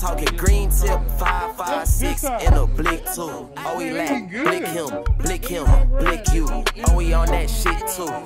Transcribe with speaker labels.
Speaker 1: talking green tip, five, five, six, and a blick too. Oh, we lack, blick him, blick him, blick you. Oh, we on that shit too.